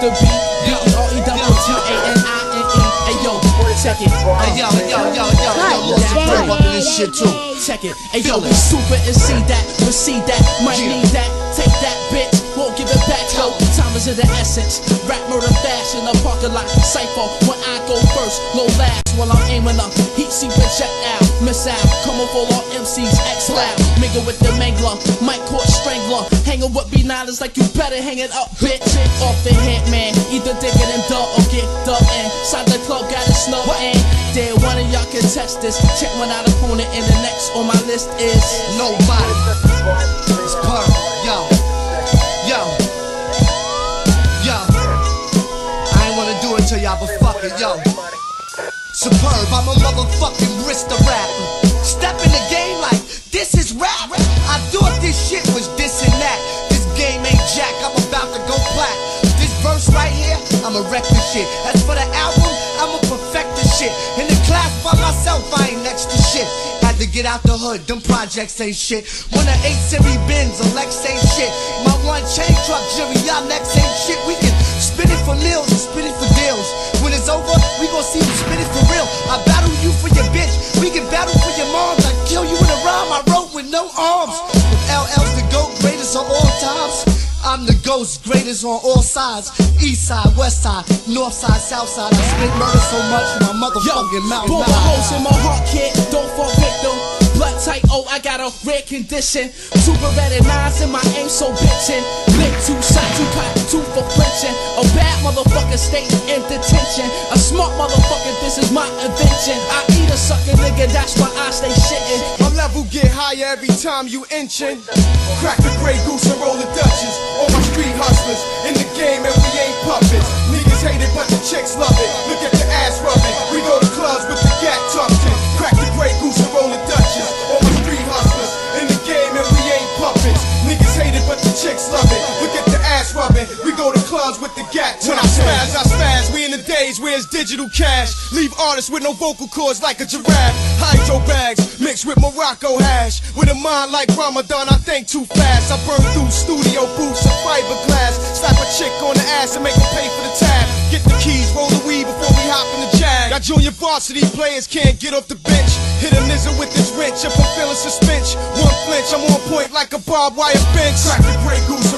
to be. B E R E double T A N I N E. Hey yo, check it. Hey, yo, yo, yo, yo, yo, Lil Supreme up in this shit too. Check it. Hey yo, super and see that, see that, might need that. Of the essence. Rap murder fashion, a parking lot cipher. When I go first, low last while I'm aiming up. Heat seek projectile, miss out. Coming for all MCs, X loud. Mingle with the mangler, mic court strangler. Hanging with B9 is like you better hang it up, bitch. Off the hit, man. Either dig it in duck or get duck in. Side the club, got it snow in. There, one of y'all can test this. Check one out opponent, and the next on my list is. Nobody. to y'all, but fuck it, yo. Superb, I'm a motherfucking wrist of rap. Step in the game like this is rap. I thought this shit was this and that. This game ain't jack, I'm about to go plat. This verse right here, I'ma wreck shit. As for the album, I'ma perfect shit. In the class by myself, I ain't next to shit. Had to get out the hood, them projects ain't shit. When the 8 Series Benz, a Lex ain't shit. My one chain truck, jury, y'all next ain't shit. We can spin it see who spit it for real. I battle you for your bitch, we can battle for your moms. I kill you in a rhyme I wrote with no arms. LL's the GOAT, greatest of all times. I'm the ghost, greatest on all sides. East side, west side, north side, south side. I spit murder so much, my Yo, motherfucking mouth. bullet nah. holes in my heart, kid. Don't fall victim. Blood tight, oh, I got a rare condition. Two Beretta nines in my aim so bitchin'. Lick two shot, two cop, two for flinching. A bad motherfucker stay in detention. A smart motherfucker, this is my invention. I eat a sucker nigga, that's why I stay shitting. My level get higher every time you inchin'. Crack the Grey Goose and roll the Dutchess. All my street hustlers in the game and we ain't puppets. Niggas hate it, but the chicks love with the gat. When I spaz, I spaz. We in the days where it's digital cash. Leave artists with no vocal cords like a giraffe. Hydro bags mixed with Morocco hash. With a mind like Ramadan, I think too fast. I burn through studio booths and fiberglass. Slap a chick on the ass and make her pay for the tab. Get the keys, roll the weed before we hop in the jag. Got junior varsity players can't get off the bench. Hit a nizzle with this wrench if I'm feeling suspense. One flinch, I'm on point like a barbed wire fence. Crack the Grey Goose